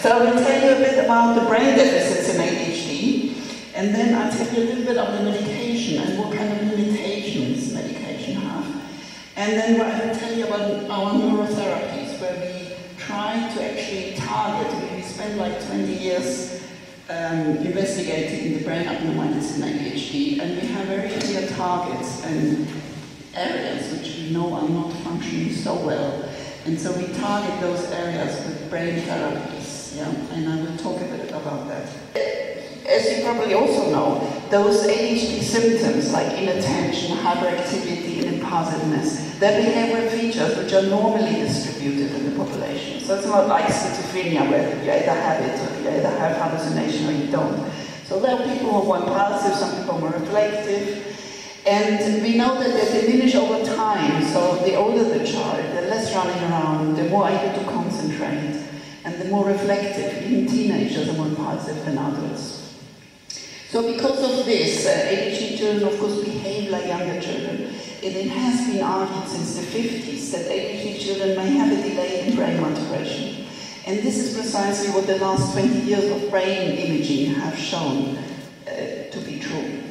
So I will tell you a bit about the brain deficits in ADHD, and then I'll tell you a little bit of the medication and what kind of limitations medication have. And then I will tell you about our neurotherapies, where we try to actually target, we spend like 20 years um, investigating the brain abnormalities in ADHD, and we have very clear targets and areas which we know are not functioning so well. And so we target those areas with brain yeah, and I will talk a bit about that. As you probably also know, those ADHD symptoms like inattention, hyperactivity, and impulsiveness, they're behavioral features which are normally distributed in the population. So it's not like schizophrenia where you either have it or you either have hallucination or you don't. So there are people who are impulsive, some people are more reflective, and we know that they diminish over time, so the older the child, the less running around, the more able to concentrate, the more reflective. Even teenagers are more impulsive than adults. So because of this, uh, ADHD children of course behave like younger children. And it has been argued since the 50s that ADHD children may have a delay in brain maturation. And this is precisely what the last 20 years of brain imaging have shown uh, to be true.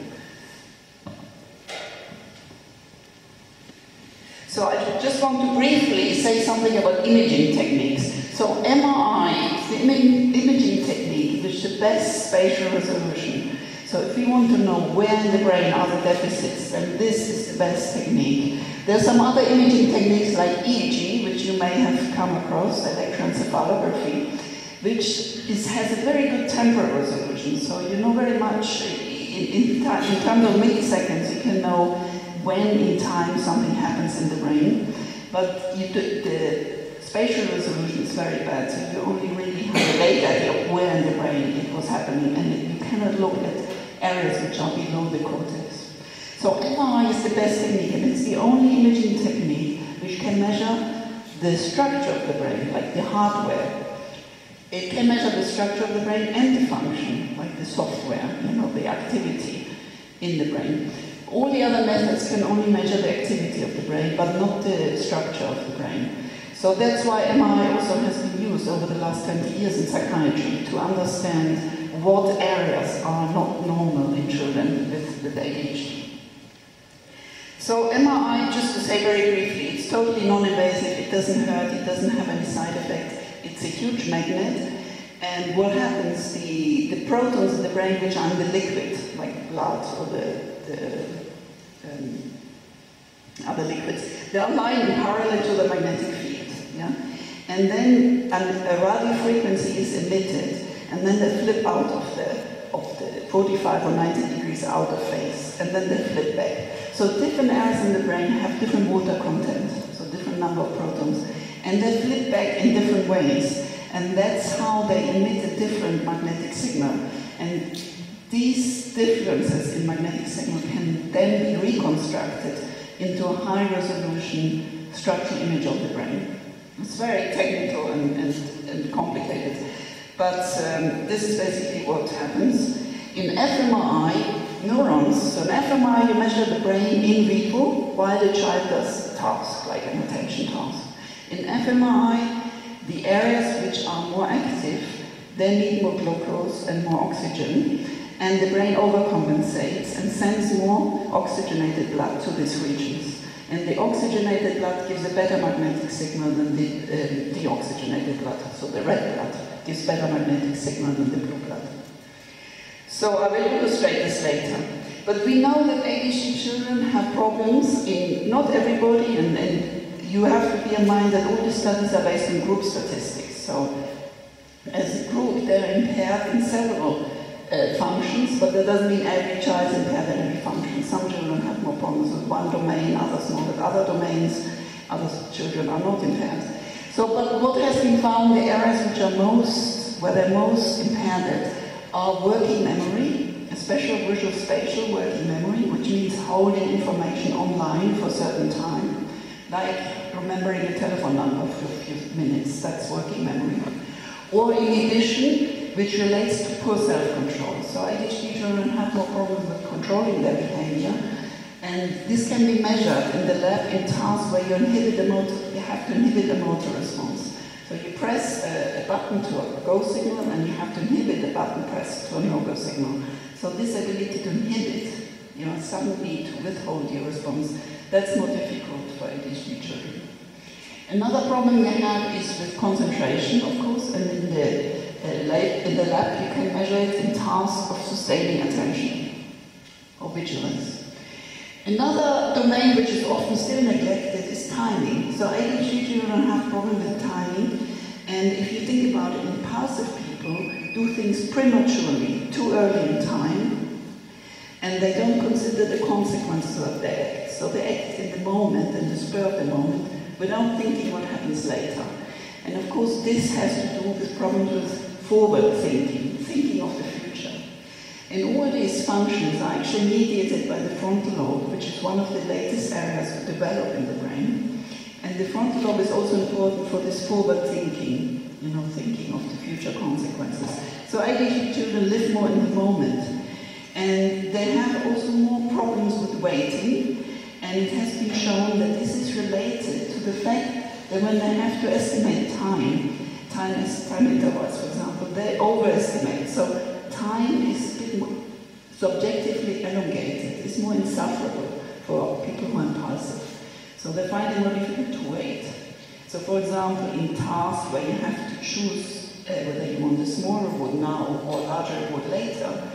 So I just want to briefly say something about imaging techniques. So MRI the imaging technique which the best spatial resolution. So if we want to know where in the brain are the deficits, then this is the best technique. There are some other imaging techniques like EEG, which you may have come across, electroencephalography, which is, has a very good temporal resolution. So you know very much, in, in, in terms of milliseconds, you can know when in time something happens in the brain, but do, the spatial resolution is very bad, so you only really have a vague idea of where in the brain it was happening, and you cannot look at areas which are below the cortex. So MRI is the best technique, and it's the only imaging technique which can measure the structure of the brain, like the hardware. It can measure the structure of the brain and the function, like the software, you know, the activity in the brain. All the other methods can only measure the activity of the brain, but not the structure of the brain. So that's why MRI also has been used over the last 20 years in psychiatry to understand what areas are not normal in children with, with ADHD. So MRI, just to say very briefly, it's totally non-invasive, it doesn't hurt, it doesn't have any side effects. It's a huge magnet, and what happens, the, the protons in the brain which are in the liquid, like blood or the the um, other liquids. They are lying parallel to the magnetic field. And then a radio frequency is emitted, and then they flip out of the, of the 45 or 90 degrees out of phase, and then they flip back. So different areas in the brain have different water content, so different number of protons, and they flip back in different ways. And that's how they emit a different magnetic signal. And these differences in magnetic signal can then be reconstructed into a high resolution structural image of the brain. It's very technical and, and, and complicated, but um, this is basically what happens. In fMRI, neurons, so in fMRI you measure the brain in vitro while the child does a task, like an attention task. In fMRI, the areas which are more active, they need more glucose and more oxygen, and the brain overcompensates and sends more oxygenated blood to these regions. And the oxygenated blood gives a better magnetic signal than the uh, deoxygenated blood. So the red blood gives better magnetic signal than the blue blood. So I will illustrate this later. But we know that ADHD children have problems in not everybody, and, and you have to be in mind that all the studies are based on group statistics. So as a group, they're impaired in several uh, functions, but that doesn't mean every child is impaired in every function. Some children have more problems with one domain, others not with other domains, other children are not impaired. So, but what has been found, the areas which are most, where they're most impaired are working memory, especially visual spatial working memory, which means holding information online for a certain time, like remembering a telephone number for a few minutes, that's working memory. Or inhibition, which relates to poor self-control. So ADHD children have more problems with controlling their behavior, and this can be measured in the lab in tasks where you inhibit the motor, you have to inhibit the motor response. So you press a, a button to a go signal and you have to inhibit the button press to a no-go signal. So this ability to inhibit, you know, suddenly to withhold your response, that's more difficult for ADHD children. Another problem they have is with concentration, of course, and in the, in the lab you can measure it in tasks of sustaining attention or vigilance. Another domain which is often still neglected is timing. So ADHD children have problem with timing, and if you think about it, impulsive people do things prematurely, too early in time, and they don't consider the consequences of their act. So they act in the moment, and the spur of the moment, without thinking what happens later. And of course, this has to do with problems with forward thinking, thinking of the future. And all these functions are actually mediated by the frontal lobe, which is one of the latest areas to develop in the brain. And the frontal lobe is also important for this forward thinking, you know, thinking of the future consequences. So ADHD children live more in the moment. And they have also more problems with waiting. And it has been shown that this is related to the fact that when they have to estimate time, time is time intervals, for example, they overestimate. So time is more subjectively elongated. It's more insufferable for people who are impulsive. So they find it more difficult to wait. So for example, in tasks where you have to choose uh, whether you want a small reward now or larger reward later,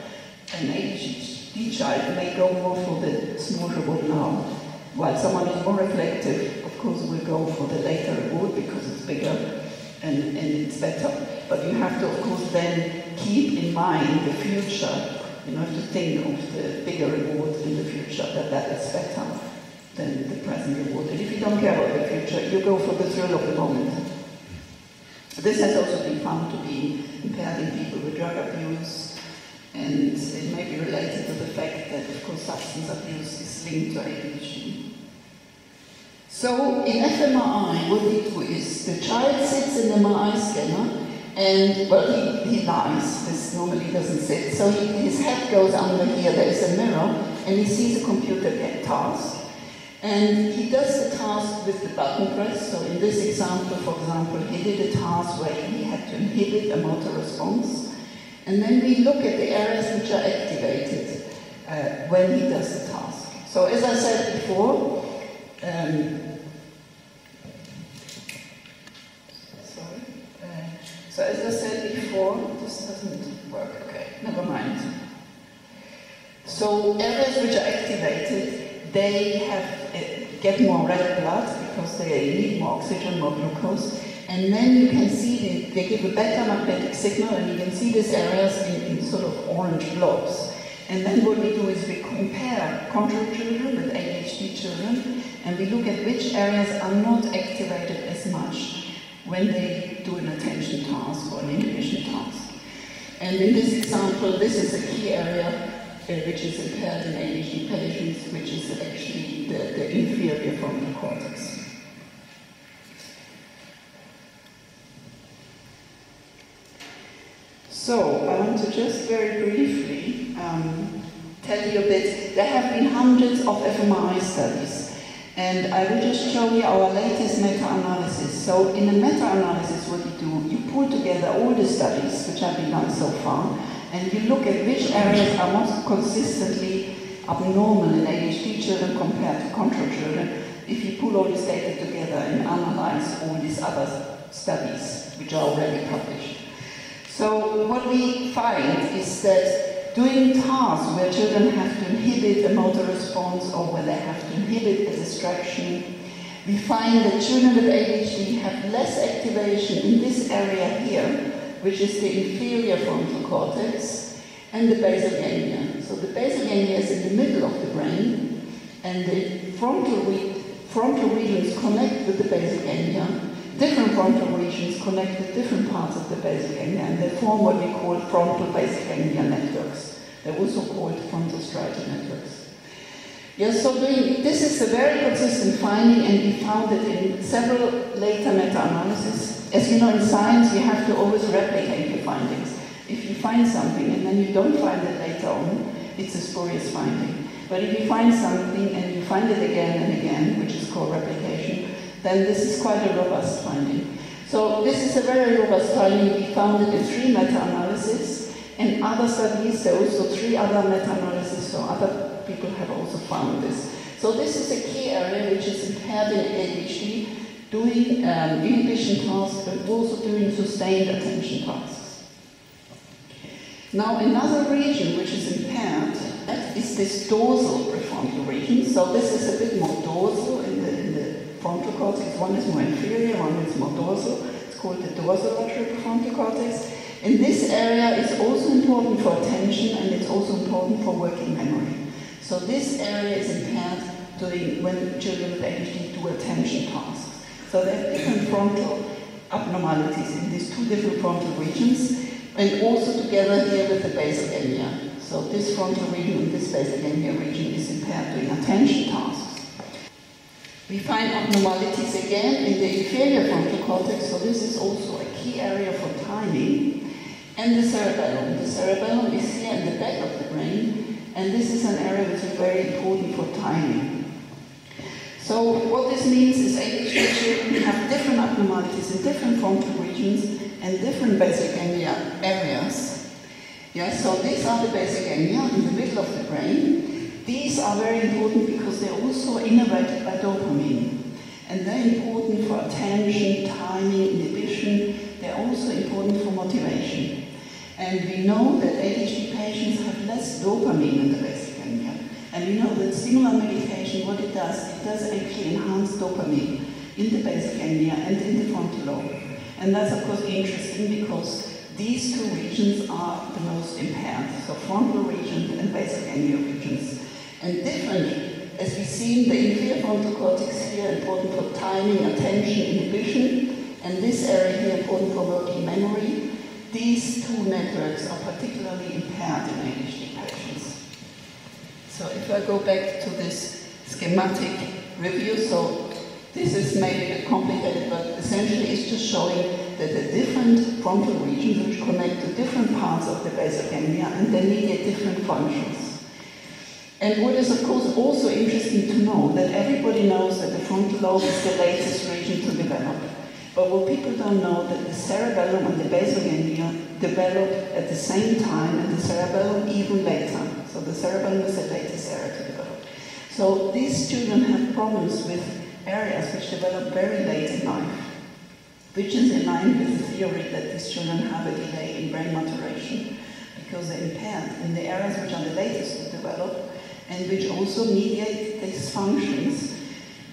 an ADHD child may go more for the small reward now, while someone who's more reflective, of course, will go for the later reward because it's bigger and, and it's better. But you have to, of course, then keep in mind the future. You have to think of the bigger reward in the future, that that is better than the present reward. And if you don't care about the future, you go for the thrill of the moment. This has also been found to be impaired in people with drug abuse, and it may be related to the fact that, of course, substance abuse is linked to ADHD. So in fMRI, what we do is the child sits in the MRI scanner and, well, he, he lies. This normally doesn't sit. So he, his head goes under here. There is a mirror and he sees a computer get task. And he does the task with the button press. So in this example, for example, he did a task where he had to inhibit a motor response. And then we look at the areas which are activated uh, when he does the task. So as I said before, um, sorry. Uh, so as I said before, this doesn't work. Okay, never mind. So areas which are activated, they have uh, get more red blood because they need more oxygen, more glucose, and then you can see they, they give a better magnetic signal, and you can see these areas in, in sort of orange blobs. And then what we do is we compare control children with ADHD children, and we look at which areas are not activated as much when they do an attention task or an inhibition task. And in this example, this is a key area uh, which is impaired in ADHD patients, which is actually the, the inferior frontal cortex. So, I want to just very briefly um, tell you a bit. There have been hundreds of fMRI studies, and I will just show you our latest meta-analysis. So, in a meta-analysis, what you do, you pull together all the studies which have been done so far, and you look at which areas are most consistently abnormal in ADHD children compared to control children. If you pull all this data together and analyze all these other studies which are already published. So what we find is that doing tasks where children have to inhibit a motor response or where they have to inhibit a distraction, we find that children with ADHD have less activation in this area here, which is the inferior frontal cortex, and the basal ganglia. So the basal ganglia is in the middle of the brain, and the frontal, re frontal regions connect with the basal ganglia, different frontal regions connect with different parts of the basal ganglia, and they form what we call frontal basal ganglia networks. They're also called frontal striatal networks. Yes, so doing, this is a very consistent finding, and we found it in several later meta-analyses. As you know, in science, you have to always replicate your findings. If you find something and then you don't find it later on, it's a spurious finding. But if you find something and you find it again and again, which is called replication, then this is quite a robust finding. So So this is a very robust finding. We found it in three meta-analyses and other studies. There are also three other meta-analyses, so other people have also found this. So this is a key area which is impaired in ADHD, doing um, inhibition tasks, but also doing sustained attention tasks. Now another region which is impaired is this dorsal prefrontal region. So this is a bit more dorsal in the, in the frontal cortex. One is more inferior, one is more dorsal. It's called the dorsal lateral prefrontal cortex. And this area is also important for attention and it's also important for working memory. So this area is impaired doing when children with ADHD do attention tasks. So there are different frontal abnormalities in these two different frontal regions and also together here with the basal area. So this frontal region and this basal area region is impaired doing attention tasks. We find abnormalities again in the inferior frontal cortex, so this is also a key area for timing, and the cerebellum. The cerebellum is here in the back of the brain, and this is an area which is very important for timing. So what this means is ADHD children have different abnormalities in different frontal regions and different basic areas. Yes, so these are the basal ganglia in the middle of the brain. These are very important because they're also innervated by dopamine. And they're important for attention, timing, inhibition. They're also important for motivation. And we know that ADHD patients have less dopamine in the ganglia. And we know that stimulant medication, what it does, it does actually enhance dopamine in the ganglia and in the frontal lobe. And that's of course interesting because these two regions are the most impaired, so frontal region and basal ganglia regions. And different, as we see, the inferior frontal cortex here important for timing, attention, inhibition, and this area here important for working memory. These two networks are particularly impaired in ADHD patients. So if I go back to this schematic review, so this is maybe complicated, but essentially it's just showing that the different frontal regions which connect to different parts of the basal ganglia and they mediate different functions. And what is of course also interesting to know that everybody knows that the frontal lobe is the latest region to develop. But what people don't know that the cerebellum and the basal ganglia develop at the same time and the cerebellum even later. So the cerebellum is the latest area to develop. So these children have problems with areas which develop very late in life which is in line with the theory that these children have a delay in brain maturation because they're impaired in the areas which are the latest to develop and which also mediate these functions,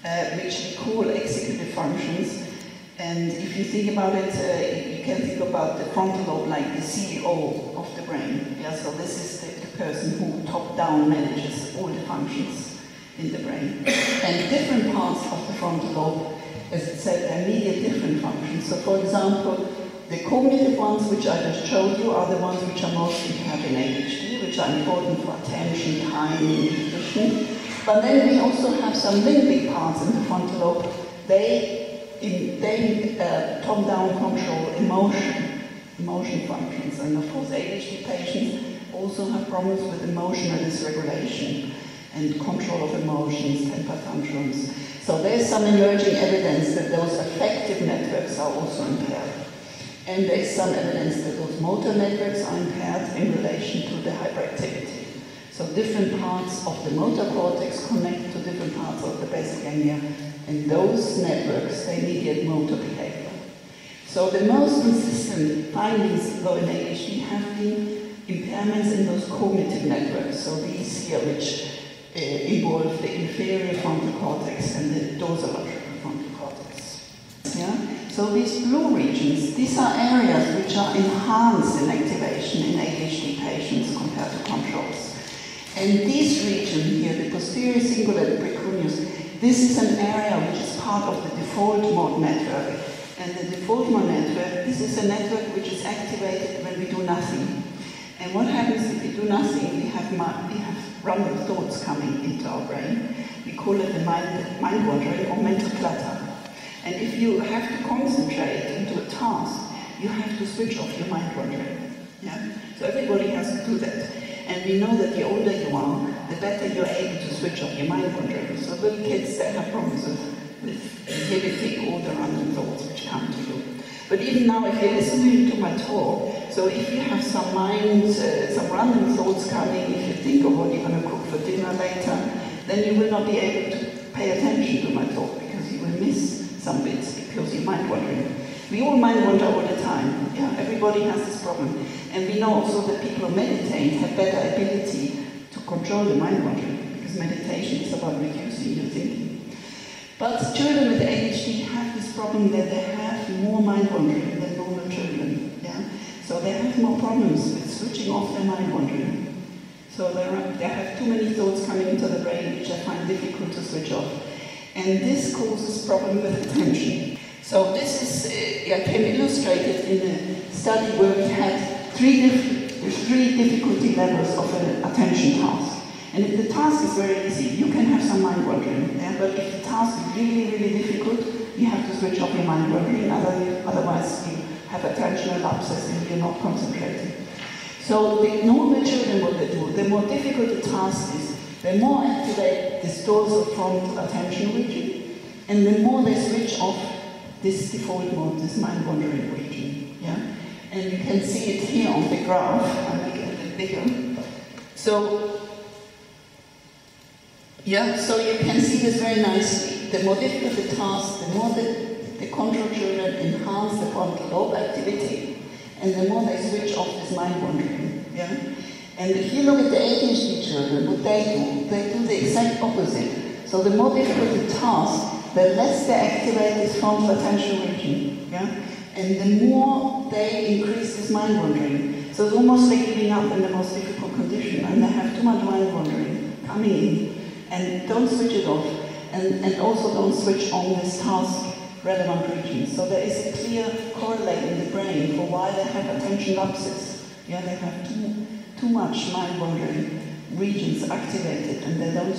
uh, which we call executive functions. And if you think about it, uh, you can think about the frontal lobe like the CEO of the brain. Yeah, so this is the, the person who top-down manages all the functions in the brain. And different parts of the frontal lobe as it said, they mediate different functions. So for example, the cognitive ones which I just showed you are the ones which are most impaired in ADHD, which are important for attention, timing, inhibition. But then we also have some limbic parts in the frontal lobe. They, they uh, top-down control emotion, emotion functions. And of course, ADHD patients also have problems with emotional dysregulation and control of emotions, temper tantrums. So there's some emerging evidence that those affective networks are also impaired. And there's some evidence that those motor networks are impaired in relation to the hyperactivity. So different parts of the motor cortex connect to different parts of the basal ganglia, and those networks, they mediate motor behavior. So the most consistent findings, in ADHD, have been impairments in those cognitive networks. So these here, which uh, involve the inferior frontal cortex and the dorsolateral frontal cortex. Yeah? So these blue regions, these are areas which are enhanced in activation in ADHD patients compared to controls. And this region here, the posterior cingulate precuneus, this is an area which is part of the default mode network. And the default mode network, this is a network which is activated when we do nothing. And what happens if we do nothing? We have, we have random thoughts coming into our brain. We call it the mind, mind wandering or mental clutter. And if you have to concentrate into a task, you have to switch off your mind wandering. Yeah? So everybody has to do that. And we know that the older you are, the better you're able to switch off your mind wandering. So little kids, they have problems with, with inhibiting all the random thoughts which come to you. But even now, if you're listening to my talk, so if you have some mind, uh, some random thoughts coming, if you think of what you're going to cook for dinner later, then you will not be able to pay attention to my talk because you will miss some bits because you're mind wandering. We all mind wander all the time. Yeah, everybody has this problem. And we know also that people who meditate have better ability to control the mind wandering because meditation is about reducing your thinking. But children with ADHD have this problem that they have more mind wandering than normal children. Yeah? So they have more problems with switching off their mind wandering. So they have too many thoughts coming into the brain which I find difficult to switch off. And this causes problem with attention. So this is, uh, I can illustrate it in a study where we had three, dif three difficulty levels of an attention task. And if the task is very easy, you can have some mind wandering. Yeah? But if the task is really, really difficult, you have to switch off your mind wandering, otherwise you have attentional lapses and you're not concentrating. So the normal children, what they do, the more difficult the task is, the more activate the dorsal frontal attention region, and the more they switch off this default mode, this mind wandering region. Yeah? And you can see it here on the graph. I'll make it a bit bigger. So yeah, so you can see this very nicely. The more difficult the task, the more the, the control children enhance the frontal lobe activity, and the more they switch off this mind wandering. Yeah? And if you look at the ADHD children, what they do, they do the exact opposite. So the more difficult the task, the less they activate this frontal attention region. Yeah? And the more they increase this mind wandering. So it's almost like giving up in the most difficult condition, and they have too much mind wandering coming in and don't switch it off. And, and also don't switch on this task relevant regions. So there is a clear correlate in the brain for why they have attention lapses. Yeah, they have too, too much mind wandering regions activated and they don't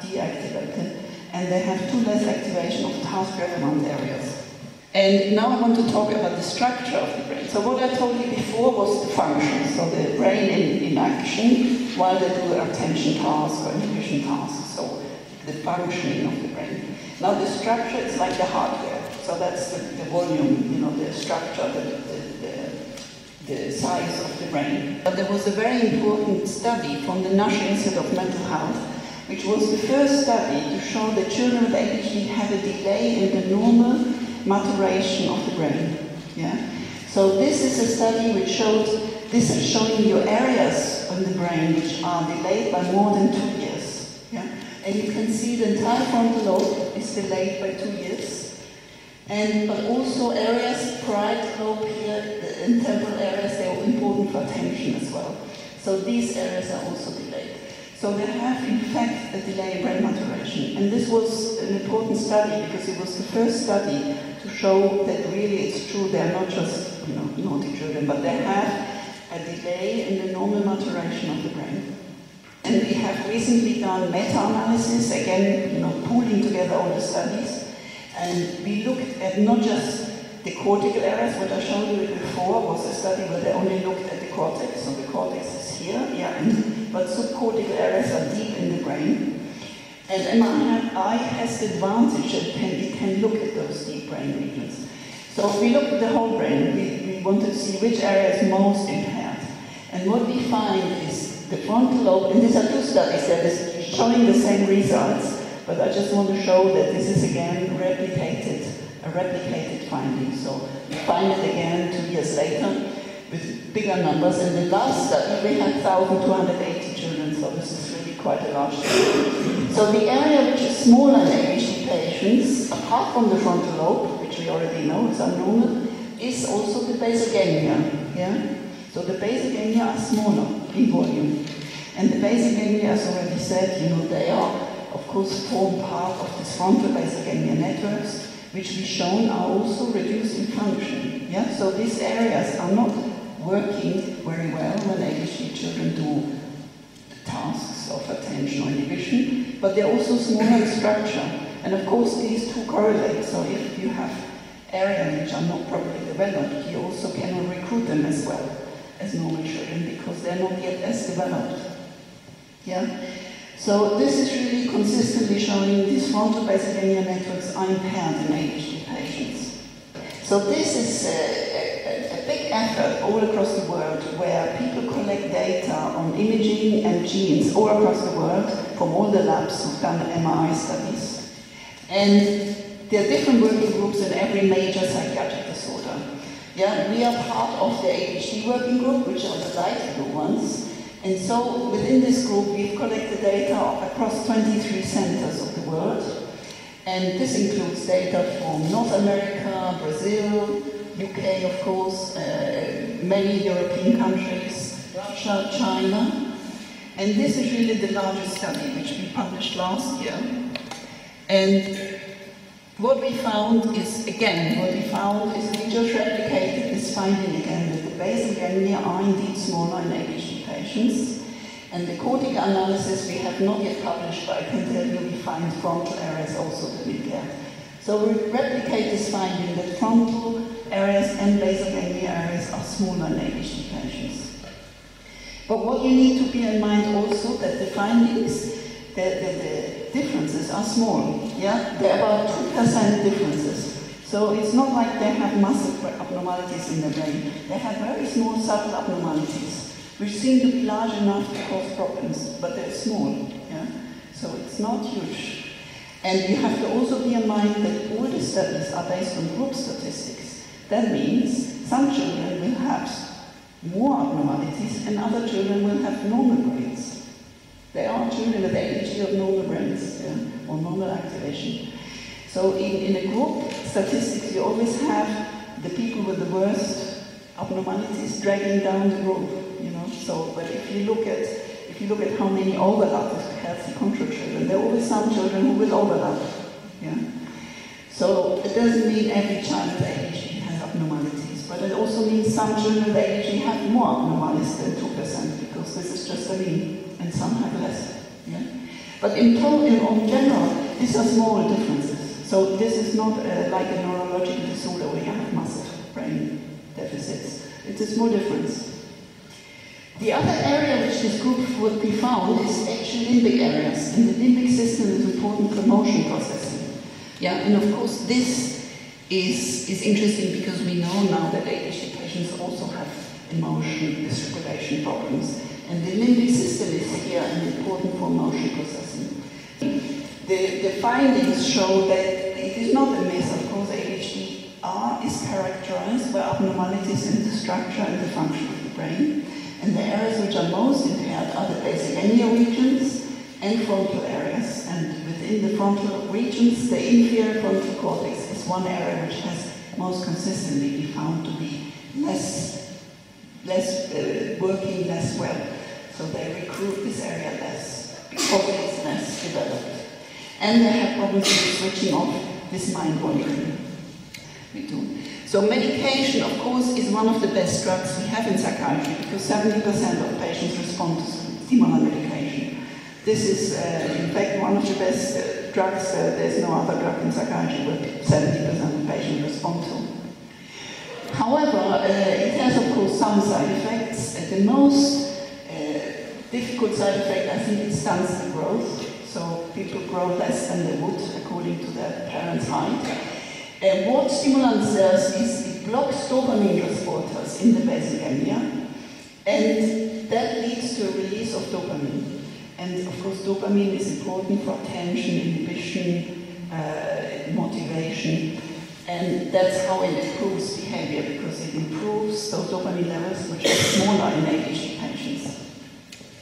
deactivated. And they have too less activation of task relevant areas. And now I want to talk about the structure of the brain. So what I told you before was the function. So the brain in, in action while they do attention tasks or inhibition tasks. So the functioning of the brain. Now the structure is like the hardware. So that's the, the volume, you know, the structure, the, the, the, the size of the brain. But there was a very important study from the National Institute of Mental Health which was the first study to show that children with ADHD have a delay in the normal maturation of the brain. Yeah? So this is a study which showed, this is showing you areas in the brain which are delayed by more than two years. Yeah? And you can see the entire frontal lobe is delayed by two years. And, but also areas, parietal lobe here, and temporal areas, they are important for attention as well. So these areas are also delayed. So they have, in fact, a delay in brain maturation. And this was an important study because it was the first study to show that really it's true they're not just you know, naughty children, but they have a delay in the normal maturation of the brain. And we have recently done meta-analysis, again, you know, pooling together all the studies. And we looked at not just the cortical areas, what I showed you before was a study where they only looked at the cortex, so the cortex is here, yeah, and, but subcortical areas are deep in the brain. And MRI has the advantage that can, it can look at those deep brain regions. So if we look at the whole brain, we, we want to see which area is most impaired. And what we find is the frontal lobe, and these are two studies that is showing the same results, but I just want to show that this is again replicated, a replicated finding. So we find it again two years later with bigger numbers. In the last study, we had 1,280 children, so this is really quite a large study. So the area which is smaller in ADHD patients, apart from the frontal lobe, which we already know is abnormal, is also the basal ganglia. Yeah? So the basal ganglia are smaller in volume. And the basal ganglia, as already said, you know, they are, of course, form part of the frontal basal ganglia networks, which we shown are also reduced in function. Yeah? So these areas are not working very well when ADHD children do the tasks of attention or inhibition, but they're also smaller in structure. And of course, these two correlate. So if you have areas which are not properly developed, you also cannot recruit them as well as normal children because they're not yet as developed. Yeah? So this is really consistently showing these frontal basal ganglia networks are impaired in ADHD patients. So this is big effort all across the world where people collect data on imaging and genes all across the world from all the labs who've done MRI studies. And there are different working groups in every major psychiatric disorder. Yeah, we are part of the ADHD working group, which are the light blue ones. And so within this group, we've collected data across 23 centers of the world. And this includes data from North America, Brazil, UK, of course, uh, many European countries, Russia, China. And this is really the largest study which we published last year. And what we found is, again, what we found is we just replicated this finding again that the basal ganglia are indeed smaller in ADHD patients. And the cortical analysis we have not yet published, but I can tell you we find frontal areas also to be there. So we replicate this finding that frontal areas and ganglia areas are smaller in ADHD. But what you need to bear in mind also that the findings, the, the, the differences are small. Yeah, there are about 2% differences. So it's not like they have massive abnormalities in the brain. They have very small subtle abnormalities which seem to be large enough to cause problems, but they're small. Yeah? So it's not huge. And you have to also be in mind that all the studies are based on group statistics. That means some children will have more abnormalities and other children will have normal brains. There are children with ADHD of normal brains yeah, or normal activation. So in, in a group statistics, you always have the people with the worst abnormalities dragging down the group. You know. So, but if you look at if you look at how many overlap with healthy control children, there are always some children who will overlap. Yeah. So it doesn't mean every child with but it also means some children with actually have more abnormalities than two percent because this is just a mean, and some have less. Yeah. But in, total, in, general, these are small differences. So this is not uh, like a neurological disorder where you have massive brain deficits. It's a small difference. The other area which this group would be found is actually limbic areas, and the limbic system is important for motion processing. Yeah, and of course this is, is interesting because we know now that ADHD patients also have emotion dysregulation problems, and the limbic system is here and important for motion processing. The, the findings show that it is not a myth, of course, ADHD R is characterized by abnormalities in the structure and the function of the brain. And the areas which are most impaired are the basal ganglia regions and frontal areas. And within the frontal regions, the inferior frontal cortex one area which has most consistently been found to be less, less uh, working less well. So they recruit this area less because it's less developed. And they have problems with switching off this mind wandering. we do. So medication, of course, is one of the best drugs we have in psychiatry because 70% of patients respond to stimulant medication. This is, uh, in fact, one of the best uh, drugs. Uh, there's no other drug in psychiatry where 70% of patients respond to. However, uh, it has, of course, some side effects. Uh, the most uh, difficult side effect, I think, it stunts the growth. So people grow less than they would according to their parents' height. And what stimulant does is it blocks dopamine transporters in the basal ganglia, and that leads to a release of dopamine. And of course, dopamine is important for attention, inhibition, uh, motivation, and that's how it improves behavior because it improves those dopamine levels, which are smaller in ADHD patients.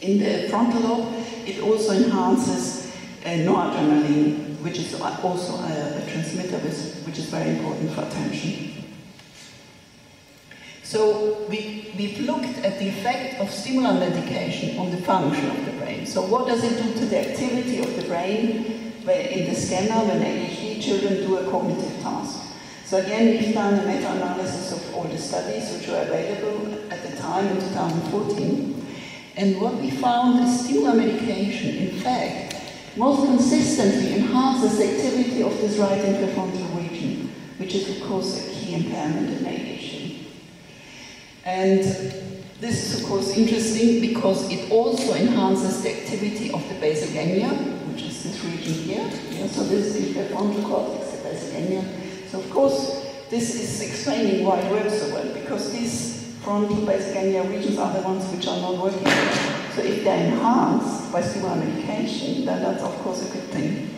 In the frontal lobe, it also enhances uh, noradrenaline, which is also a, a transmitter which is very important for attention. So we, we've looked at the effect of stimulant medication on the function of the brain. So what does it do to the activity of the brain in the scanner when ADHD children do a cognitive task? So again, we've done a meta-analysis of all the studies which were available at the time in 2014. And what we found is stimulant medication, in fact, most consistently enhances the activity of this right inferior frontal region, which is of course a key impairment in ADHD. And this is of course interesting because it also enhances the activity of the basal ganglia, which is this region here. Yeah, so this is the frontal cortex, the basal ganglia. So of course, this is explaining why it works so well, because these frontal basal ganglia regions are the ones which are not working. So if they're enhanced by stimulant medication, then that's of course a good thing.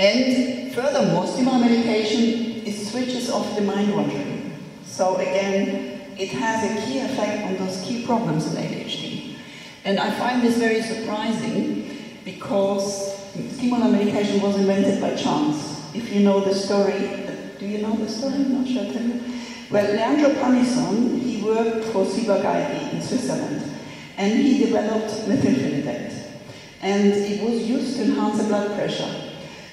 And furthermore, stimulant medication it switches off the mind wandering. So again, it has a key effect on those key problems in ADHD. And I find this very surprising because stimulant medication was invented by chance. If you know the story, do you know the story? I'm not sure I tell you. Well, Leandro Panizzon, he worked for Ciba-Geigy in Switzerland, and he developed methylphenidate. And it was used to enhance the blood pressure.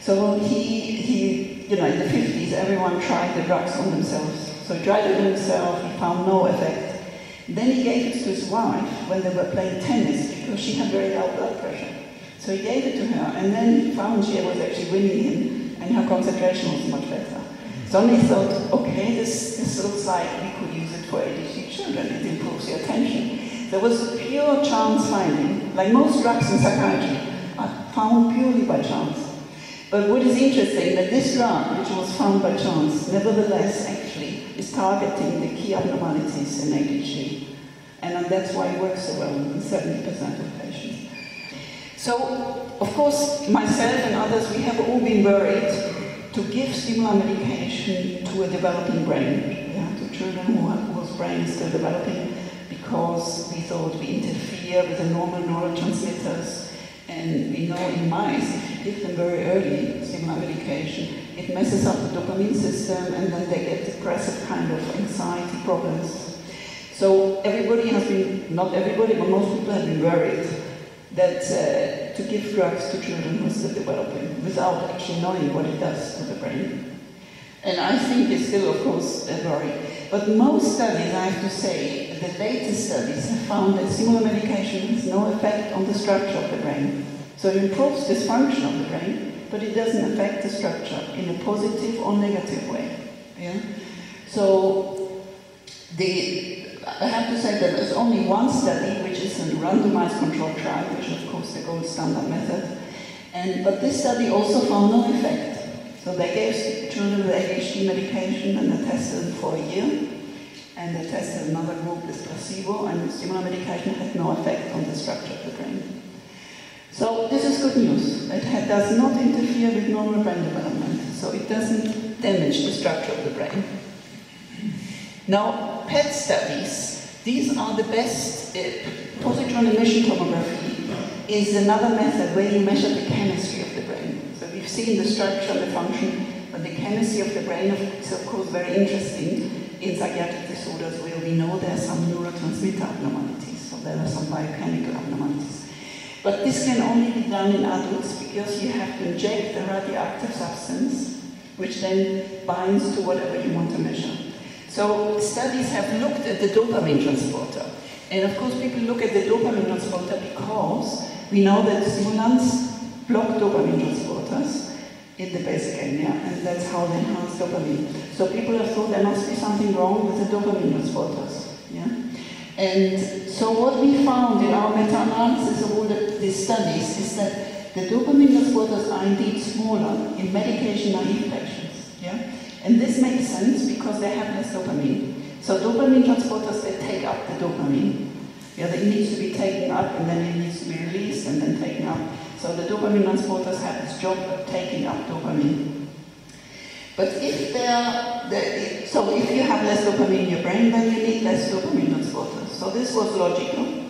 So he, he, you know, in the 50s, everyone tried the drugs on themselves. So he tried it himself, he found no effect. Then he gave it to his wife when they were playing tennis because she had very low blood pressure. So he gave it to her, and then he found she was actually winning him, and her concentration was much better. So he thought, okay, this, this looks like we could use it for ADHD children, it improves the attention. There was pure chance finding, like most drugs in psychiatry, are found purely by chance. But what is interesting that this drug, which was found by chance, nevertheless targeting the key abnormalities in ADHD. And uh, that's why it works so well in 70% of patients. So, of course, myself and others, we have all been worried to give stimulant medication to a developing brain, yeah, to children who have, whose brain is still developing, because we thought we interfere with the normal neurotransmitters and we know in mice, if you give them very early stimulant medication, it messes up the dopamine system and then they get depressive kind of anxiety problems. So everybody has been, not everybody, but most people have been worried that uh, to give drugs to children who are still developing without actually knowing what it does to the brain. And I think it's still, of course, a worry. But most studies, I have to say, the latest studies have found that similar medication has no effect on the structure of the brain. So it improves dysfunction of the brain, but it doesn't affect the structure in a positive or negative way. Yeah? So the, I have to say that there's only one study, which is a randomized controlled trial, which is of course the gold standard method. And, but this study also found no effect. So they gave children the ADHD medication and they tested for a year and they tested another group with placebo, and the stimulant medication had no effect on the structure of the brain. So this is good news. It does not interfere with normal brain development, so it doesn't damage the structure of the brain. Now, PET studies, these are the best. Uh, positron emission tomography is another method where you measure the chemistry of the brain. So we've seen the structure and the function, but the chemistry of the brain is of course very interesting in psychiatric disorders where we know there are some neurotransmitter abnormalities, so there are some biochemical abnormalities. But this can only be done in adults because you have to inject the radioactive substance, which then binds to whatever you want to measure. So studies have looked at the dopamine transporter. And of course people look at the dopamine transporter because we know that stimulants block dopamine transporters in the basal ganglia, and that's how they enhance dopamine. So people have thought there must be something wrong with the dopamine transporters. Yeah? And so what we found in our meta-analysis of all the, these studies is that the dopamine transporters are indeed smaller in medication-naive patients. Yeah? And this makes sense because they have less dopamine. So dopamine transporters, they take up the dopamine. Yeah, it needs to be taken up and then it needs to be released and then taken up. So the dopamine transporters have this job of taking up dopamine. But if they're, so if you have less dopamine in your brain, then you need less dopamine transporters. So this was logical.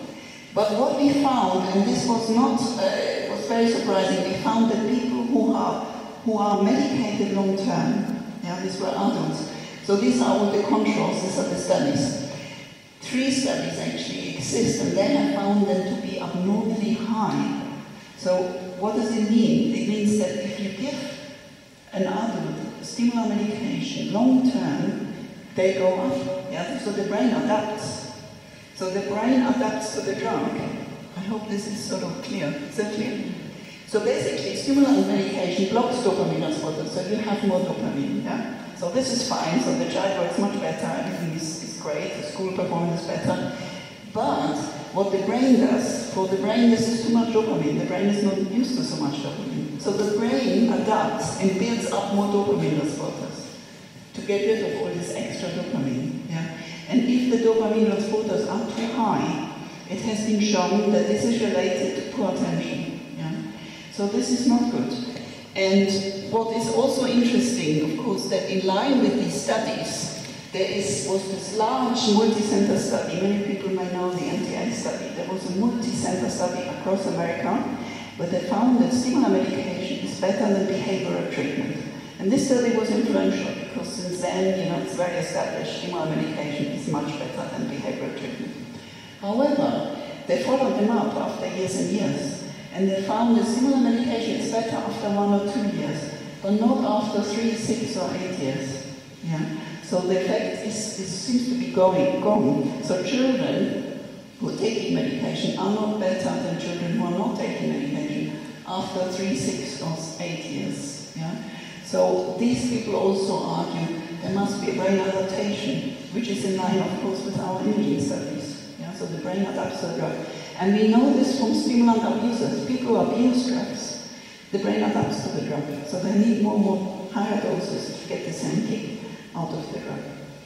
But what we found, and this was not, uh, was very surprising, we found that people who are, who are medicated long term, yeah, these were adults. So these are all the controls, these are the studies. Three studies actually exist, and they have found them to be abnormally high so what does it mean? It means that if you give an adult stimulant medication long term, they go up. Yeah? So the brain adapts. So the brain adapts to the drug. I hope this is sort of clear. Is that clear? So basically, stimulant medication blocks dopamine transporter, so you have more dopamine. Yeah? So this is fine. So the child works much better. Everything is, is great. The school performance is better. But what the brain does. For the brain, this is too much dopamine. The brain is not used to so much dopamine. So the brain adapts and builds up more dopamine receptors to get rid of all this extra dopamine. Yeah? And if the dopamine receptors are too high, it has been shown that this is related to poor attention. Yeah? So this is not good. And what is also interesting, of course, that in line with these studies, there is, was this large multi-center study. Many people may know the MTA study. There was a multi-center study across America where they found that stimulant medication is better than behavioral treatment. And this study was influential because since then, you know, it's very established stimulant medication is much better than behavioral treatment. However, they followed them up after years and years, and they found that stimulant medication is better after one or two years, but not after three, six, or eight years. Yeah? So the effect is, is, seems to be going gone. So children who are taking medication are not better than children who are not taking medication after three, six, or eight years. Yeah? So these people also argue there must be a brain adaptation, which is in line, of course, with our imaging studies. Yeah? So the brain adapts to the drug. And we know this from stimulant abusers. People who abuse drugs, the brain adapts to the drug. So they need more and more higher doses to get the same kick out of the drug.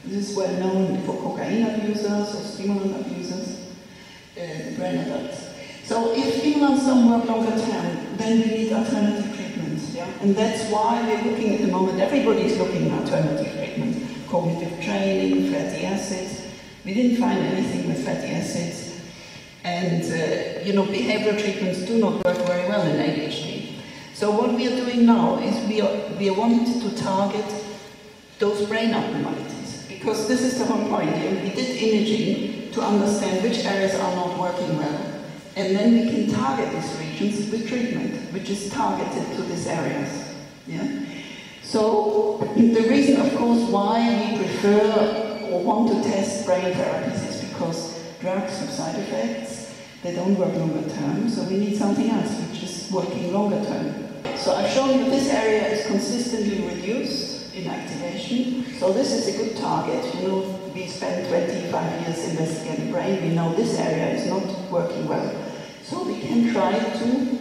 This is well known for cocaine abusers or stimulant abusers, uh, brain adapts. So if stimulants don't work longer term, then we need alternative treatments. Yeah? And that's why we're looking at the moment, everybody is looking at alternative treatments. Cognitive training, fatty acids. We didn't find anything with fatty acids. And, uh, you know, behavioral treatments do not work very well in ADHD. So what we are doing now is we are, we wanting to target those brain abnormalities. Because this is the whole point. We did imaging to understand which areas are not working well. And then we can target these regions with treatment, which is targeted to these areas. Yeah? So the reason, of course, why we prefer or want to test brain therapies is because drugs have side effects, they don't work longer term, so we need something else which is working longer term. So I've shown you this area is consistently reduced in activation. So this is a good target. You know, we spent 25 years investigating the brain. We know this area is not working well. So we can try to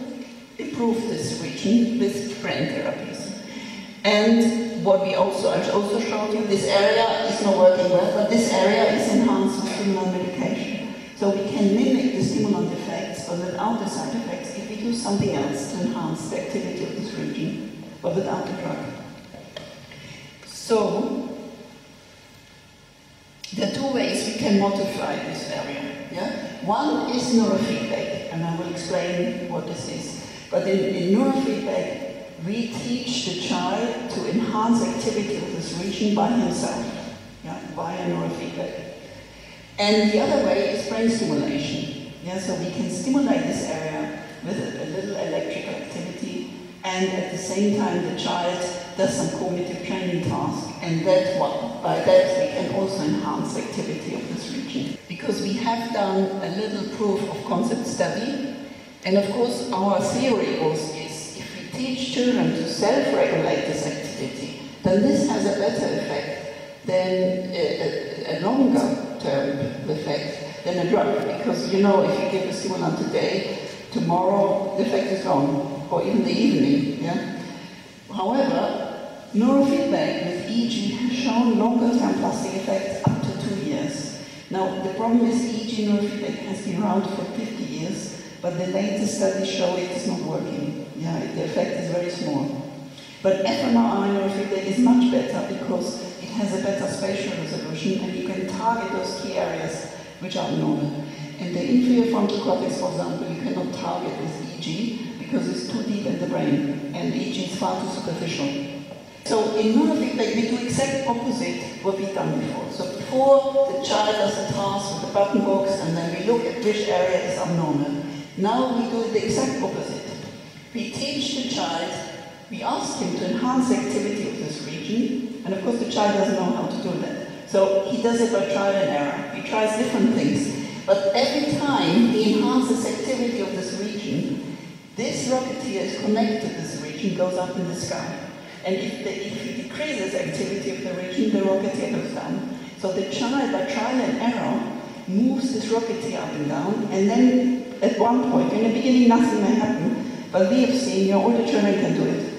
improve this region with brain therapies. And what we also, I also showed you, this area is not working well, but this area is enhanced with stimulant medication. So we can mimic the stimulant effects, but without the side effects, if we do something else to enhance the activity of this region, but without the drug. So, there are two ways we can modify this area. Yeah? One is neurofeedback, and I will explain what this is. But in, in neurofeedback, we teach the child to enhance activity of this region by himself, yeah, via neurofeedback. And the other way is brain stimulation. Yeah, so we can stimulate this area with a, a little electrical activity, and at the same time the child does some cognitive training and that by uh, that we can also enhance activity of this region. Because we have done a little proof of concept study, and of course our theory was is if we teach children to self-regulate this activity, then this has a better effect than a, a, a longer term effect than a drug. Because you know, if you give a stimulant today, tomorrow the effect is gone, or even the evening. Yeah? However, Neurofeedback with EEG has shown longer-term plastic effects up to two years. Now, the problem is EEG neurofeedback has been around for 50 years, but the latest studies show it is not working. Yeah, the effect is very small. But fMRI neurofeedback is much better because it has a better spatial resolution and you can target those key areas which are normal. And the inferior frontal cortex, for example, you cannot target with EEG because it's too deep in the brain and EEG is far too superficial. So in neurofeedback, we do exact opposite what we've done before. So before, the child does a task with the button box, and then we look at which area is abnormal. Now we do the exact opposite. We teach the child, we ask him to enhance the activity of this region, and of course the child doesn't know how to do that. So he does it by trial and error. He tries different things. But every time he enhances activity of this region, this rocketeer is connected to this region, goes up in the sky. And if, the, if it decreases activity of the region, the rocketeer goes down. So the child, by trial and error, moves this rocketeer up and down, and then at one point, in the beginning nothing may happen, but we have seen, you know, all the children can do it.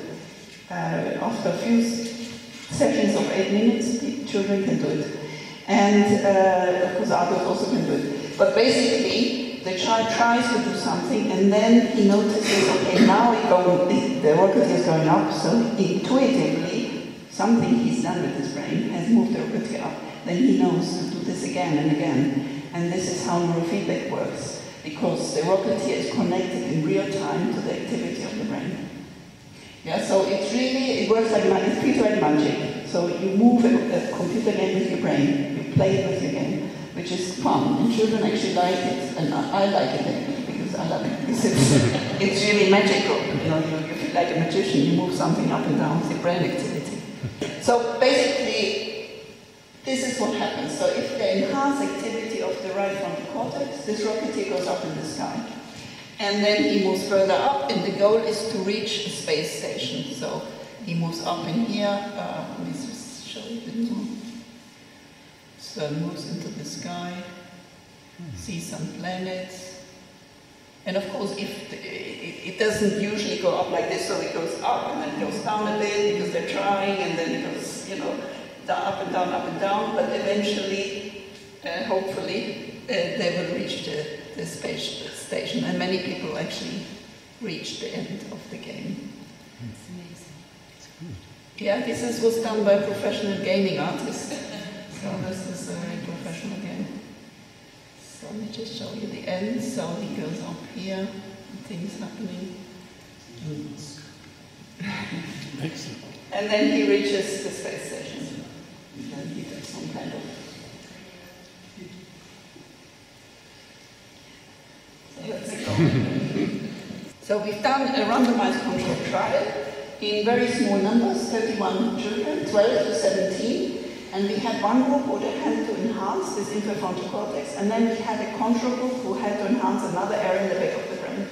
Uh, after a few sessions of eight minutes, the children can do it. And uh, of course adults also can do it. But basically, the child tries to do something and then he notices, okay, now going, the rocketeer is going up, so intuitively, something he's done with his brain has moved the rocketeer up. Then he knows to do this again and again. And this is how neurofeedback works because the rocketeer is connected in real time to the activity of the brain. Yeah, so it's really, it works like magic, it's pretty like magic. So you move a, a, computer game with your brain, you play it with your game, which is fun, and children actually like it, and I, I like it because I love it, it's, it's really magical. You know, you, you feel like a magician, you move something up and down with your brain activity. So basically, this is what happens. So if they enhance activity of the right frontal cortex, this rocketeer goes up in the sky. And then he moves further up, and the goal is to reach a space station. So he moves up in here. Uh, let me show you a bit So moves into the sky, sees some planets. And of course, if the, it, it, doesn't usually go up like this, so it goes up and then it goes down a bit because they're trying, and then it goes, you know, up and down, up and down, but eventually, uh, hopefully, uh, they will reach the, the space station. And many people actually reach the end of the game. It's amazing. It's good. Yeah, this is, was done by a professional gaming artist. so this is a very professional game. So let me just show you the end. So he goes up here, things happening. Excellent. and then he reaches the space station some kind of. So we've done a randomized controlled trial in very small numbers, 31 children, 12 to 17, and we had one group who had to enhance this inferior frontal cortex, and then we had a control group who had to enhance another area in the back of the brain.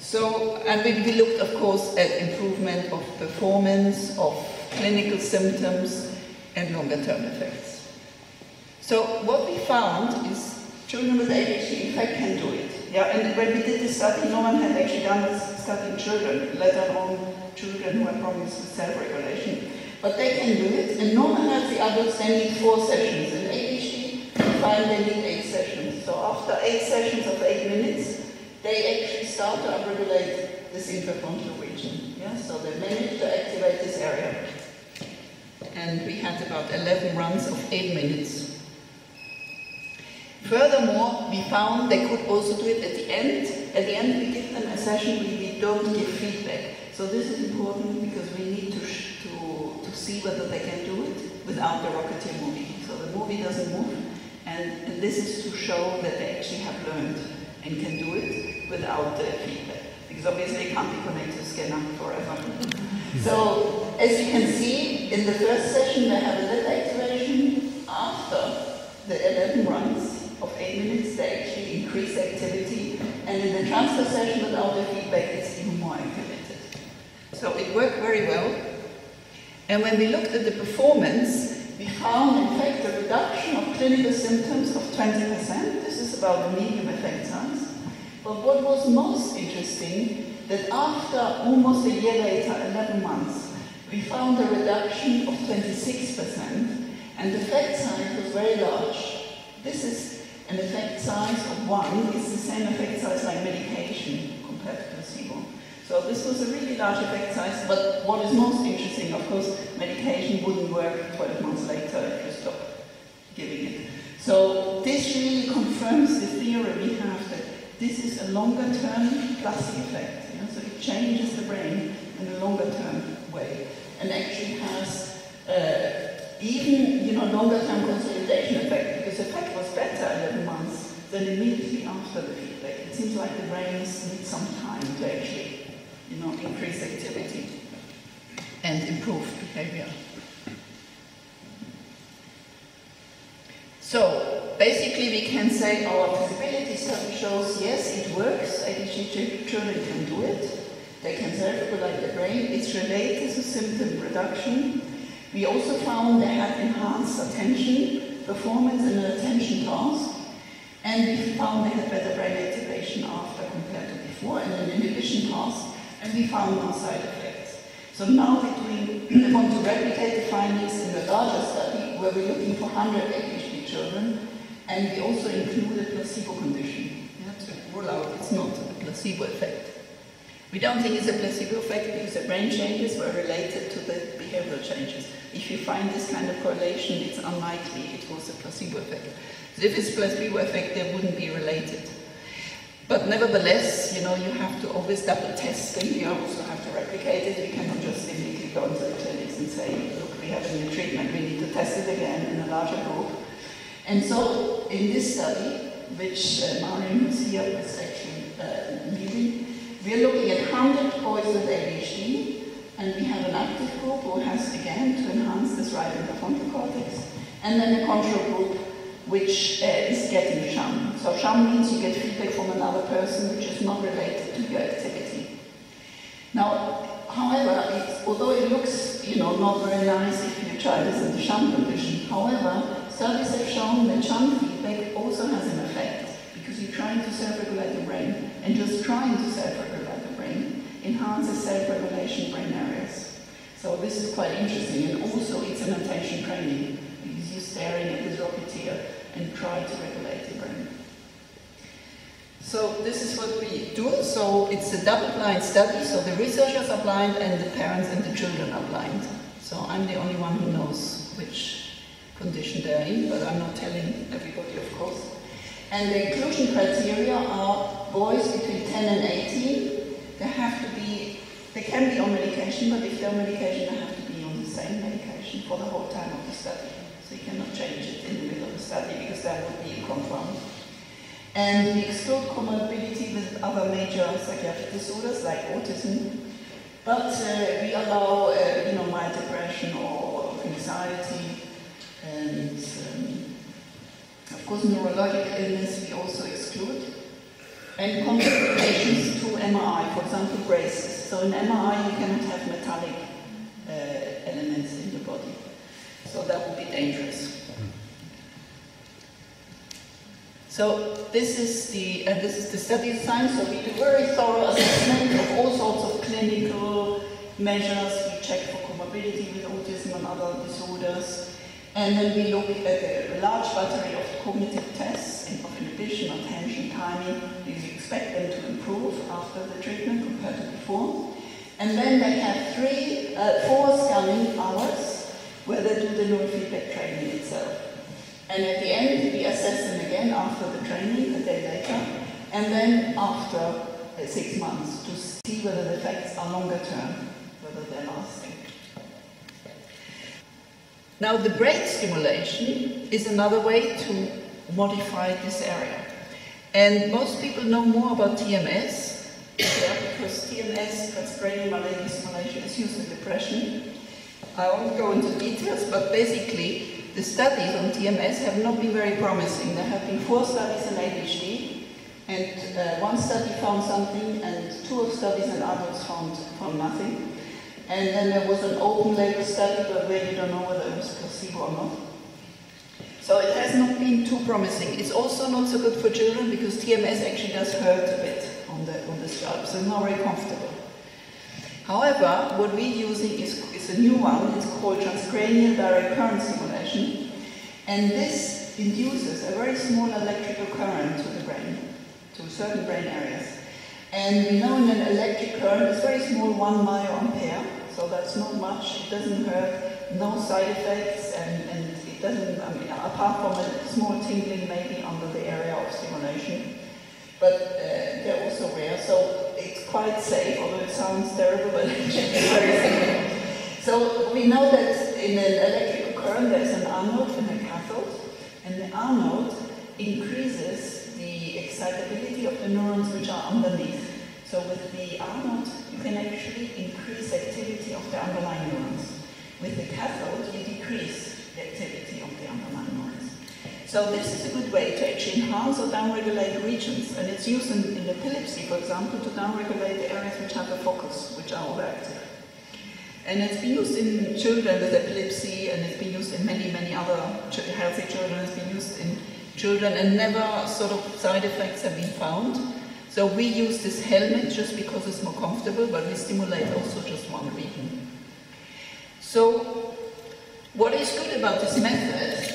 So, and we, we looked, of course, at improvement of performance, of clinical symptoms, and longer term effects. So what we found is children with ADHD in fact can do it. Yeah, and when we did this study, no one had actually done this study in children, let alone children who have problems with self-regulation. But they can do it, and normal the adults, they need four sessions. In ADHD, find they need eight sessions. So after eight sessions of eight minutes, they actually start to upregulate this inferior frontal region. Yeah, so they manage to activate this area and we had about 11 runs of 8 minutes. Furthermore, we found they could also do it at the end. At the end, we give them a session where we don't give feedback. So this is important because we need to see whether they can do it without the Rocketeer movie. So the movie doesn't move, and, and this is to show that they actually have learned and can do it without the feedback. Because obviously they can't be connected to scanner forever. so as you can see, in the first session they have a little activation. After the 11 runs of 8 minutes, they actually increase activity. And in the transfer session without the feedback, it's even more activated. So it worked very well. And when we looked at the performance, we found, in fact, a reduction of clinical symptoms of 20%. This is about the medium effect size. But what was most interesting, that after almost a year later, 11 months, we found a reduction of 26%, and the effect size was very large. This is an effect size of 1. It's the same effect size like medication compared to. So this was a really large effect size, but what is most interesting, of course, medication wouldn't work 12 months later if you stop giving it. So this really confirms the theory we have that this is a longer-term plastic effect. You know? So it changes the brain in a longer-term way and actually has uh, even you know longer term consolidation effect because the effect was better 11 months than immediately after the feedback. It seems like the brains need some time to actually you know increase activity and improve behavior. So basically we can say our feasibility study shows yes it works, ADHD children can do it. They can self-regulate the brain. It's related to symptom reduction. We also found they had enhanced attention performance and an attention task, and we found they had better brain activation after compared to before, and an inhibition task, and we found no side effects. So now we want to replicate the findings in a larger study where we're looking for 100 ADHD children, and we also include a placebo condition. You to rule out it's not a placebo effect. We don't think it's a placebo effect because the brain changes were related to the behavioral changes. If you find this kind of correlation, it's unlikely it was a placebo effect. So if it's placebo effect, they wouldn't be related. But nevertheless, you know, you have to always double test and you also have to replicate it. You cannot just immediately go into the clinics and say, look, we have a new treatment, we need to test it again in a larger group. And so in this study, which uh, Marion was here was actually uh, leading, we're looking at 100 boys with ADHD, and we have an active group who has, again, to enhance this right inferior frontal cortex, and then a control group which uh, is getting sham. So sham means you get feedback from another person which is not related to your activity. Now, however, although it looks, you know, not very nice if your child is in the sham condition, however, studies have shown that sham feedback also has an effect because you're trying to self-regulate the brain, and just trying to self-regulate the brain enhances self-regulation brain areas. So this is quite interesting, and also it's an attention training because you're staring at this rocketeer and try to regulate the brain. So this is what we do. So it's a double-blind study. So the researchers are blind and the parents and the children are blind. So I'm the only one who knows which condition they're in, but I'm not telling everybody, of course. And the inclusion criteria are boys between 10 and 18. They have to be, they can be on medication, but if they're on medication, they have to be on the same medication for the whole time of the study. So you cannot change it in the middle of the study because that would be a confound. And we exclude comorbidity with other major psychiatric disorders like autism, but uh, we allow, uh, you know, mild depression or anxiety, and um, of course neurologic illness we also exclude. And complications to MRI, for example, braces. So in MRI you cannot have metallic uh, elements in the body. So that would be dangerous. So this is the uh, this is the study design. So we do very thorough assessment of all sorts of clinical measures. We check for comorbidity with autism and other disorders, and then we look at a large battery of cognitive tests of inhibition, attention, timing. We expect them to improve after the treatment compared to before. And then they have three, uh, four scanning hours where they do the neurofeedback training itself. And at the end, we assess them again after the training, a day later, and then after uh, six months to see whether the effects are longer term, whether they're lasting. Now, the brain stimulation is another way to modify this area. And most people know more about TMS, yeah, because TMS, transcranial magnetic stimulation, is used in depression. I won't go into details, but basically, the studies on TMS have not been very promising. There have been four studies in ADHD, and uh, one study found something, and two of studies in adults found, found nothing. And then there was an open label study, but where you don't know whether it was placebo or not. So it has not been too promising. It's also not so good for children because TMS actually does hurt a bit on the, on the scalp, so not very comfortable. However, what we're using is, is a new one. It's called transcranial direct current stimulation. And this induces a very small electrical current to the brain, to certain brain areas. And we know in an electric current, it's very small, one microampere, so that's not much. It doesn't hurt, no side effects, and, and it doesn't, I mean, apart from a small tingling maybe under the area of stimulation. But uh, they're also rare, so it's quite safe, although it sounds terrible, but it's very safe. So we know that in an electrical current there's an anode and a cathode, and the anode increases the excitability of the neurons which are underneath. So with the anode, you can actually increase activity of the underlying neurons. With the cathode, you decrease the activity of the underlying neurons. So this is a good way to actually enhance or downregulate regions, and it's used in, in epilepsy, for example, to downregulate the areas which have a focus, which are overactive. And it's been used in children with epilepsy, and it's been used in many, many other healthy children. It's been used in children, and never sort of side effects have been found. So we use this helmet just because it's more comfortable, but we stimulate also just one region. So what is good about this method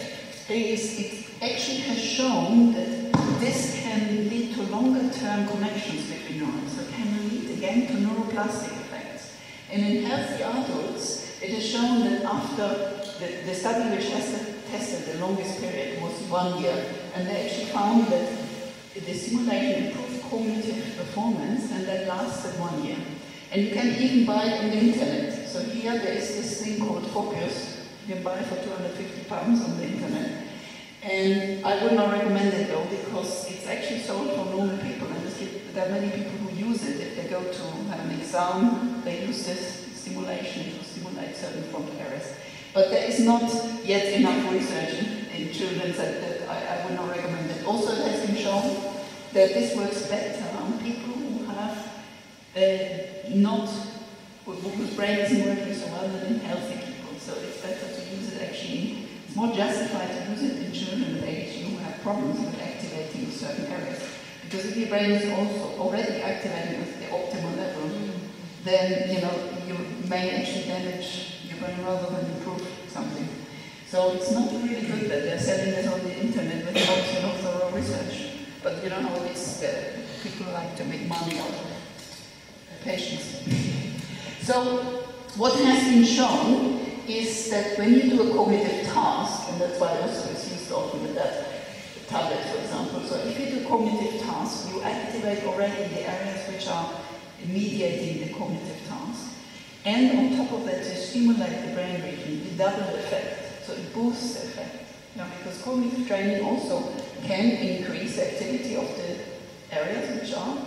is it actually has shown that this can lead to longer term connections between neurons. So it can lead again to neuroplastic effects. And in healthy adults, it has shown that after the, the study which has tested the longest period was one year, and they actually found that the simulation improved cognitive performance and that lasted one year. And you can even buy it on the internet. So here there is this thing called Focus. You can buy for 250 pounds on the internet. And I would not recommend it though because it's actually sold for normal people and there are many people who use it. If they go to have an exam, they use this stimulation to stimulate certain frontal areas. But there is not yet enough research in, in children that, that I, I, would not recommend it. Also, it has been shown that this works better on people who have uh, not, whose brain isn't working so well than in healthy people. So it's better to use it actually it's more justified to use it in children with ADHD who have problems with activating certain areas. Because if your brain is also already activating at the optimal level, then you know you may actually damage your brain rather than improve something. So it's not really good that they're selling this on the internet without you know thorough research. But you know how these uh, people like to make money out of patients. So what has been shown is that when you do a cognitive task, and that's why also it's used often with that tablet, for example. So if you do cognitive tasks, you activate already the areas which are mediating the cognitive task. And on top of that, to stimulate the brain region, the double effect. So it boosts the effect. Yeah, because cognitive training also can increase the activity of the areas which are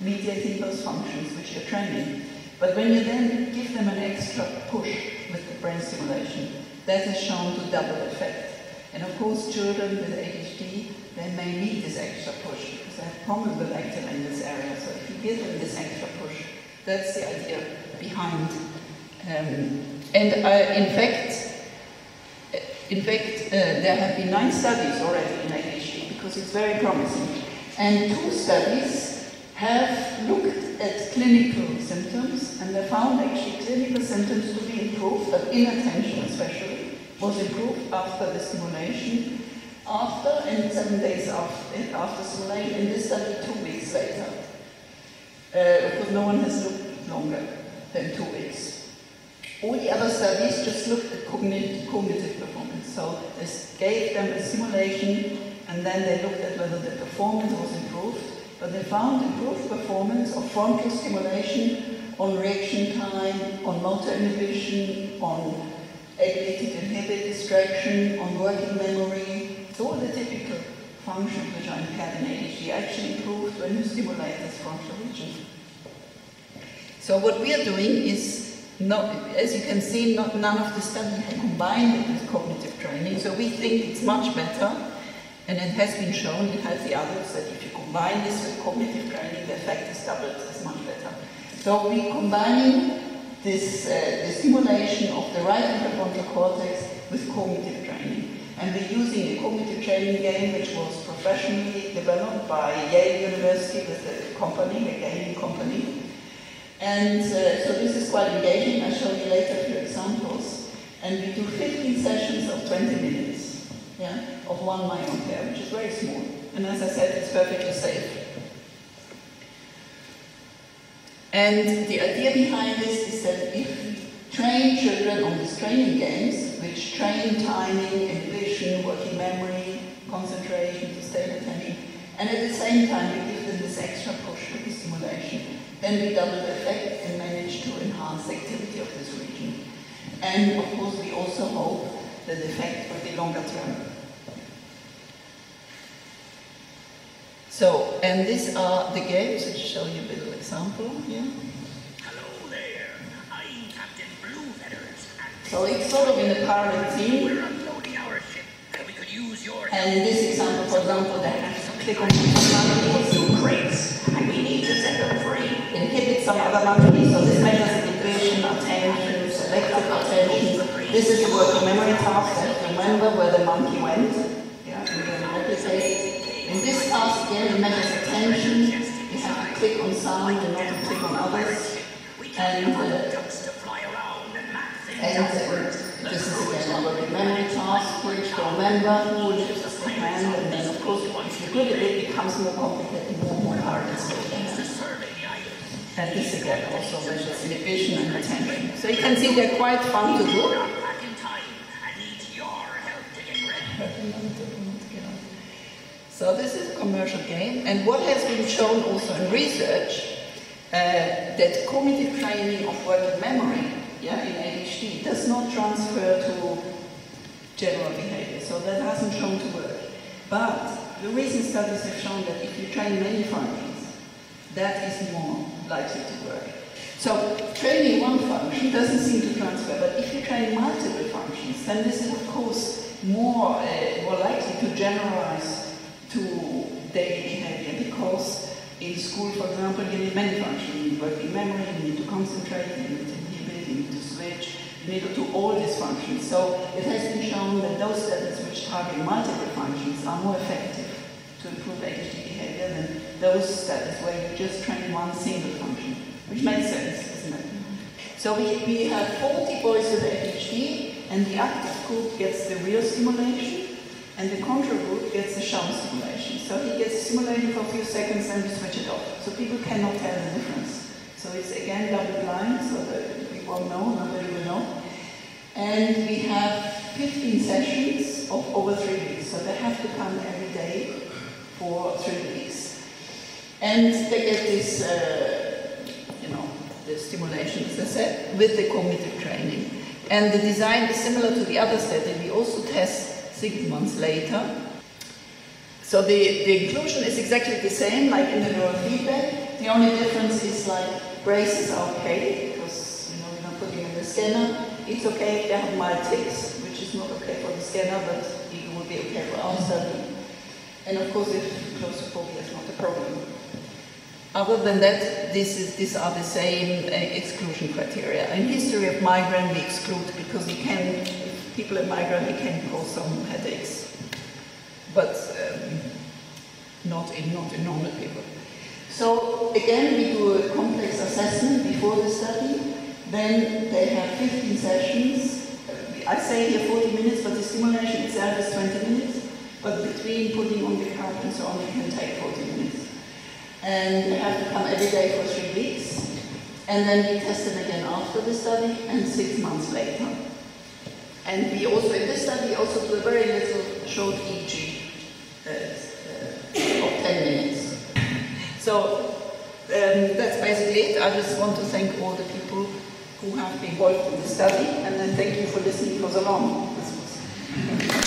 mediating those functions which you're training. But when you then give them an extra push with the brain stimulation, that is shown to double the effect. And of course, children with ADHD, they may need this extra push because they have problems with activating in this area. So if you give them this extra push, that's the idea behind. Um, and uh, in fact, in fact, uh, there have been nine studies already in ADHD because it's very promising. And two studies have looked at clinical symptoms and they found actually clinical symptoms to be improved, but inattention especially, was improved after the stimulation, after and seven days after, after stimulation, in this study two weeks later. Uh, no one has looked longer than two weeks. All the other studies just looked at cognitive, cognitive performance. So they gave them a simulation and then they looked at whether the performance was improved but they found improved performance of frontal stimulation on reaction time, on motor inhibition, on to inhibit distraction, on working memory. So all the typical functions which are impaired in actually improved when you stimulate this frontal region. So what we are doing is, not, as you can see, not, none of the studies have combined it with cognitive training, so we think it's much better and it has been shown in healthy adults that if you combine this with cognitive training, the effect is doubled, it's much better. So we're combining this uh, the stimulation of the right prefrontal cortex with cognitive. And we're using a cognitive training game which was professionally developed by Yale University with the company, the gaming company. And uh, so this is quite engaging. I'll show you later a few examples. And we do 15 sessions of 20 minutes yeah, of one myopia, which is very small. And as I said, it's perfectly safe. And the idea behind this is that if we train children on these training games, which train timing, inhibition, working memory, concentration, sustained attention, and at the same time we give them this extra push with the stimulation, then we double the effect and manage to enhance the activity of this region. And of course we also hope that the effect will be longer term. So, and these are the games, I'll show you a little example here. So it's sort of in the pirate team. We're unloading our ship, and we could use your And in this example, for example, they have to click on some monkeys, crates, and we need to set them free. inhibit some other monkeys, so this measures inhibition, attention, selection, This is a working memory task. You to remember where the monkey went. Yeah, replicate. In this task, again, it measures attention. You have to click on some, and not to click on others. And, uh, and uh, this is again a memory task, which to remember who lifts and then of course, if you're good at it, it becomes more complicated, more more hard items. And this again also measures inhibition and attention. So you can see they're quite fun to do. So this is a commercial game, and what has been shown also in research, uh, that cognitive training of working memory, yeah, in ADHD does not transfer to general behavior, so that hasn't shown to work. But the recent studies have shown that if you train many functions, that is more likely to work. So training one function doesn't seem to transfer, but if you train multiple functions, then this is of course more, uh, more likely to generalize to daily behavior because in school, for example, you need many functions. You need working memory, you need to concentrate, you need need to all these functions. So it has been shown that those studies which target multiple functions are more effective to improve ADHD behavior than those studies where you just train one single function, which makes sense, doesn't it? So we, we have 40 boys with ADHD, and the active group gets the real stimulation, and the control group gets the sham stimulation. So he gets stimulated for a few seconds and we switch it off. So people cannot tell the difference. So it's again double blind, so that we won't know, nobody will know. And we have 15 sessions of over three weeks. So they have to come every day for three weeks. And they get this, uh, you know, the stimulation, as I said, with the cognitive training. And the design is similar to the other study. We also test six months later. So the, the inclusion is exactly the same, like in the neurofeedback. The only difference is like braces are okay, scanner. It's okay if they have mild tics, which is not okay for the scanner, but it will be okay for our study. And of course, if claustrophobia is not a problem. Other than that, this is, these are the same uh, exclusion criteria. In history of migraine, we exclude because we can, people have migraine, it can cause some headaches, but um, not in not in normal people. So again, we do a complex assessment before the study. Then they have 15 sessions. I say here 40 minutes, but the stimulation itself is 20 minutes. But between putting on the cup and so on, it can take 40 minutes and they have to come every day for three weeks. And then we test them again after the study and six months later. And we also, in this study, also do a very little short EEG uh, uh, of 10 minutes. So um, that's basically it. I just want to thank all the people who have been involved in the study, and thank you for listening for so long.